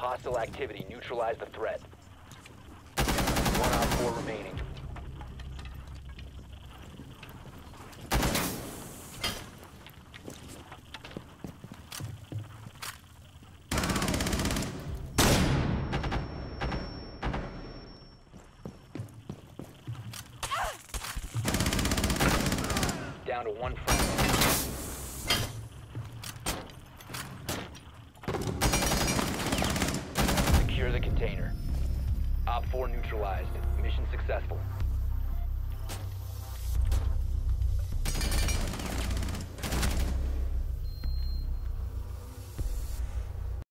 Hostile activity. Neutralize the threat. One op four remaining. Down to one friendly. 4 neutralized. Mission successful.